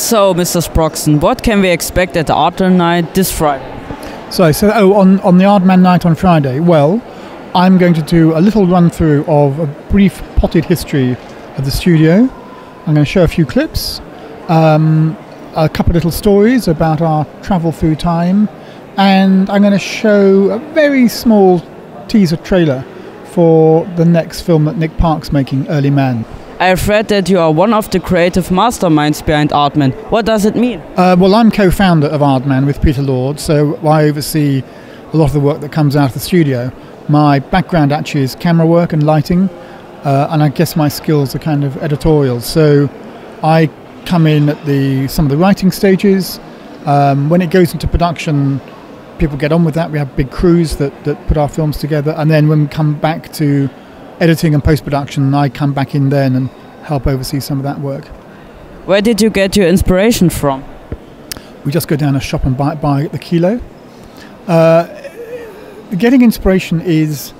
So, Mr. Sproxton, what can we expect at the Aardman Night this Friday? So, so oh, on, on the Aardman Night on Friday, well, I'm going to do a little run through of a brief potted history of the studio. I'm going to show a few clips, um, a couple of little stories about our travel through time, and I'm going to show a very small teaser trailer for the next film that Nick Park's making, Early Man. I've read that you are one of the creative masterminds behind Aardman. What does it mean? Uh, well, I'm co founder of Aardman with Peter Lord, so I oversee a lot of the work that comes out of the studio. My background actually is camera work and lighting, uh, and I guess my skills are kind of editorial. So I come in at the some of the writing stages. Um, when it goes into production, people get on with that. We have big crews that, that put our films together, and then when we come back to editing and post production, I come back in then and help oversee some of that work. Where did you get your inspiration from? We just go down a shop and buy, buy the kilo. Uh, getting inspiration is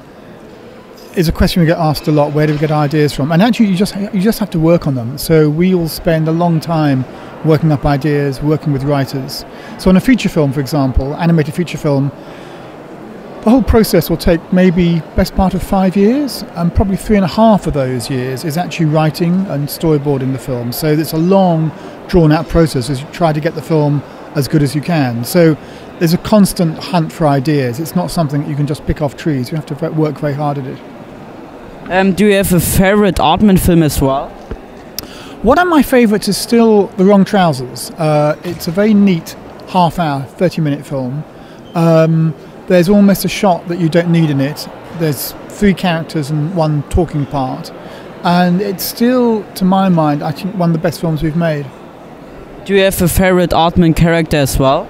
is a question we get asked a lot. Where do we get ideas from? And actually, you just you just have to work on them. So we all spend a long time working up ideas, working with writers. So on a feature film, for example, animated feature film, the whole process will take maybe best part of five years, and probably three and a half of those years is actually writing and storyboarding the film. So it's a long, drawn-out process as you try to get the film as good as you can. So there's a constant hunt for ideas. It's not something that you can just pick off trees. You have to work very hard at it. Um, do you have a favorite Aardman film as well? One of my favourites is still The Wrong Trousers. Uh, it's a very neat half-hour, 30-minute film. Um, there's almost a shot that you don't need in it. There's three characters and one talking part. And it's still, to my mind, I think one of the best films we've made. Do you have a favorite Aardman character as well?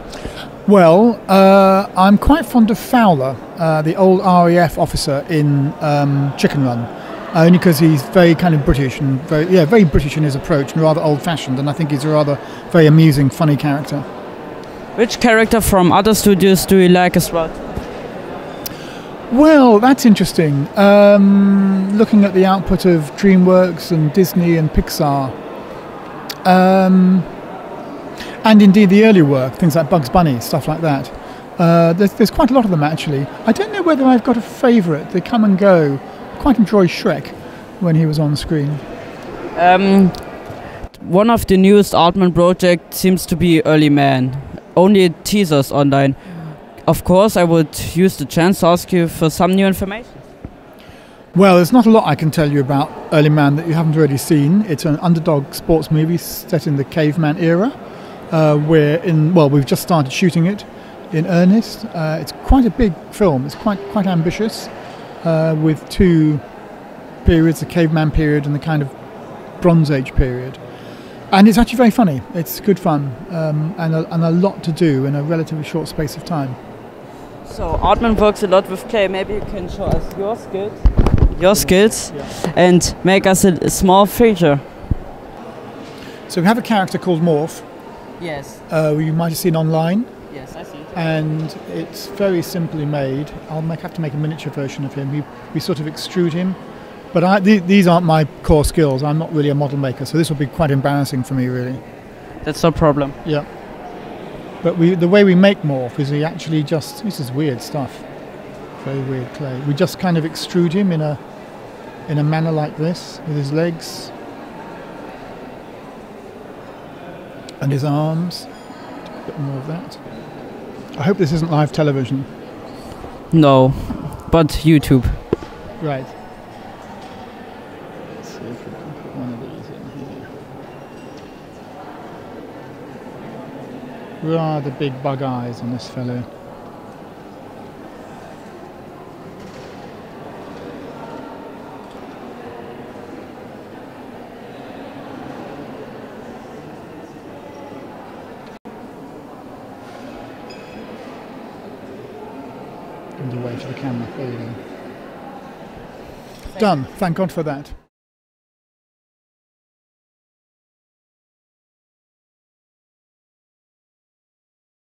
Well, uh, I'm quite fond of Fowler, uh, the old RAF officer in um, Chicken Run, only because he's very kind of British and very, yeah, very British in his approach and rather old-fashioned. And I think he's a rather very amusing, funny character. Which character from other studios do you like as well? Well, that's interesting. Um, looking at the output of DreamWorks and Disney and Pixar, um, and indeed the earlier work, things like Bugs Bunny, stuff like that. Uh, there's, there's, quite a lot of them actually. I don't know whether I've got a favourite. They come and go. I quite enjoy Shrek when he was on screen. Um, one of the newest Aardman projects seems to be Early Man. Only teasers online of course, I would use the chance to ask you for some new information. Well, there's not a lot I can tell you about Early Man that you haven't already seen. It's an underdog sports movie set in the caveman era. Uh, we're in, well, we've just started shooting it in earnest. Uh, it's quite a big film. It's quite quite ambitious, uh, with two periods: the caveman period and the kind of Bronze Age period. And it's actually very funny. It's good fun um, and, a, and a lot to do in a relatively short space of time. So Aardman works a lot with clay. Maybe you can show us your skills, your skills, yeah. and make us a, a, small feature. So we have a character called Morph. Yes. Uh, you might have seen online. Yes, I see. And it's very simply made. I'll make, have to make a miniature version of him. We, we sort of extrude him. But I, th- these aren't my core skills. I'm not really a model maker, so this will be quite embarrassing for me, really. That's no problem. Yeah. But we, the way we make morph is we actually just this is weird stuff, very weird clay. We just kind of extrude him in a in a manner like this with his legs and his arms. A bit more of that. I hope this isn't live television. No, but YouTube. Right. Rather big bug eyes on this fellow. And away to the camera. There you go. Done. Thank God for that.